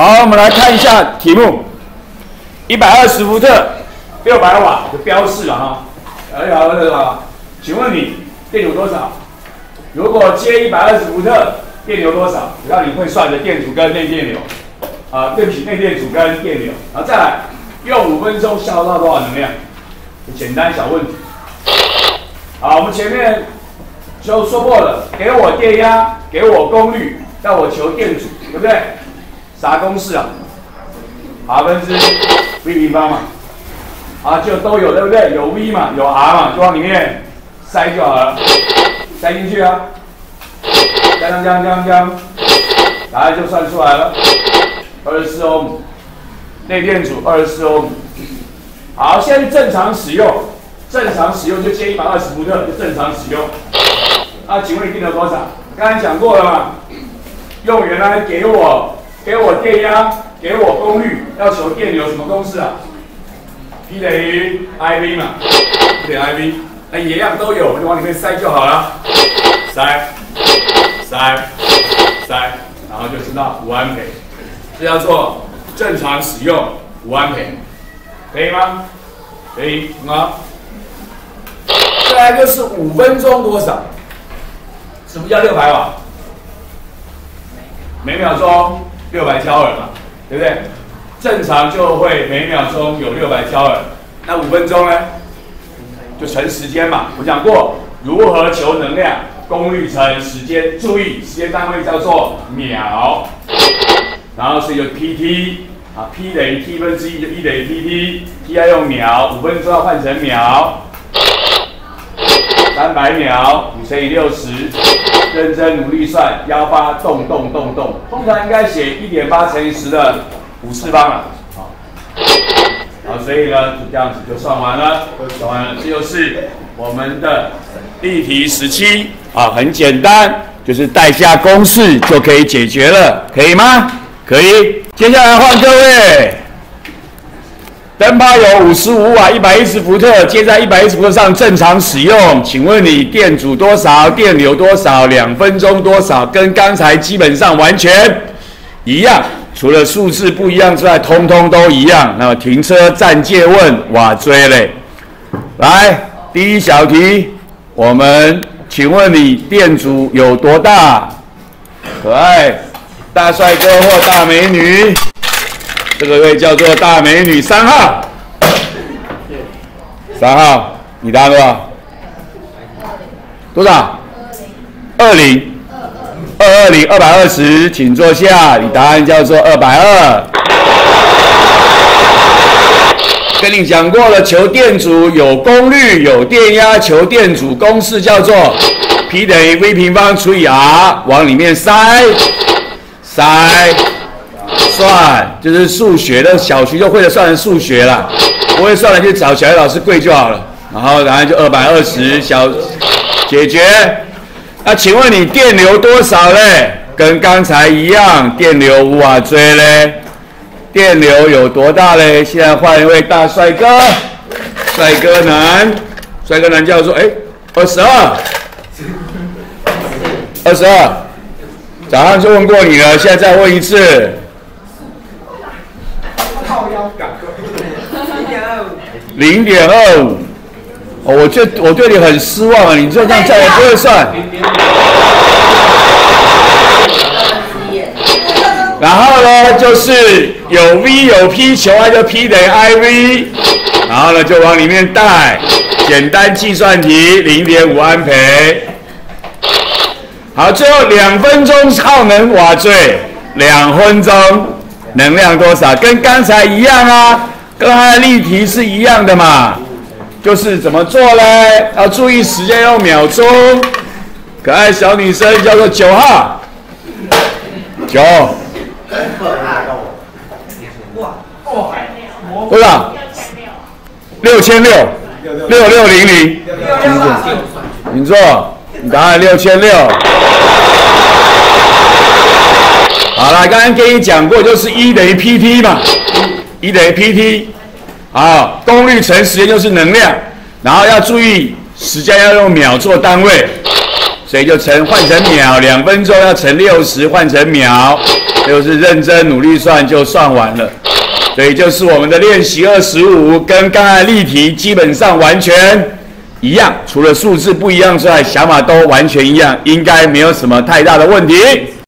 好，我们来看一下题目，一百二十伏特，六百瓦的标示了哈。哎，好，好，好，请问你电流多少？如果接一百二十伏特，电流多少？只要你会算的电阻跟内电流，啊，对不起，内电阻跟电流，然后再来用五分钟消耗多少能量？简单小问题。好，我们前面就说过了，给我电压，给我功率，让我求电阻，对不对？啥公式啊？R 分之 V 平方嘛，啊，就都有，对不对？有 V 嘛，有 R 嘛，就往里面塞就好了，塞进去啊，加加加加加，答案就算出来了，二十四欧姆，内电阻二十四欧姆。好，现在正常使用，正常使用就接一百二十伏特就正常使用。啊，请问你定了多少？刚才讲过了嘛，用原来给我给我电压，给我功率，要求电流什么公式啊？P 等于 I V 嘛，P 等于 I V，那一样都有，我就往里面塞就好了，塞塞塞，然后就知道五安培，这叫做正常使用五安培。可以吗？可以，很好。再来就是五分钟多少？什么叫六百瓦？每秒钟六百焦耳嘛，对不对？正常就会每秒钟有六百焦耳，那五分钟呢？就乘时间嘛。我讲过如何求能量，功率乘时间，注意时间单位叫做秒，然后是一个 PT。啊，P 等于 T 分之一就 P 等于 PT，T 要用秒，五分钟要换成秒，三百秒五乘以六十，认真努力算，幺八动动动动，通常应该写一点八乘以十的五次方了，好，所以呢，就这样子就算完了，算完了，这就是我们的例题十七。啊，很简单，就是代下公式就可以解决了，可以吗？可以。接下来换各位，灯泡有五十五瓦，一百一十伏特，接在一百一十伏特上正常使用。请问你电阻多少？电流多少？两分钟多少？跟刚才基本上完全一样，除了数字不一样之外，通通都一样。那么停车站借问瓦锥嘞，来第一小题，我们请问你电阻有多大？可爱。大帅哥或大美女，这个位叫做大美女三号。三号，你答多少？多少？二零。二二零二百二十，请坐下。你答案叫做二百二。跟你讲过了，求电阻有功率有电压，求电阻公式叫做 P 等于 V 平方除以 R，往里面塞。塞算就是数学的，小学就会的算成数学了，不会算的就找小学老师跪就好了。然后答案就二百二十小解决。那请问你电流多少嘞？跟刚才一样，电流五瓦追嘞。电流有多大嘞？现在换一位大帅哥，帅哥男，帅哥男叫做哎二十二，二十二。早上就问过你了，现在再问一次。零点二五，我这我对你很失望啊！你这样再也不会算。然后呢，就是有 V 有 P，求 I 就 P 等于 IV，然后呢就往里面带，简单计算题，零点五安培。好，最后两分钟耗能瓦锥，两分钟能量多少？跟刚才一样啊，跟它的例题是一样的嘛。就是怎么做呢？要注意时间用秒钟。可爱小女生叫做九号，九。多少？六千六，六六零零。请坐你。答案六千六。好了，刚刚跟你讲过，就是一等于 PT 嘛，E 等于 PT。好，功率乘时间就是能量，然后要注意时间要用秒做单位，所以就乘换成秒，两分钟要乘六十换成秒，就是认真努力算就算完了。所以就是我们的练习二十五，跟刚才例题基本上完全一样，除了数字不一样之外，想法都完全一样，应该没有什么太大的问题。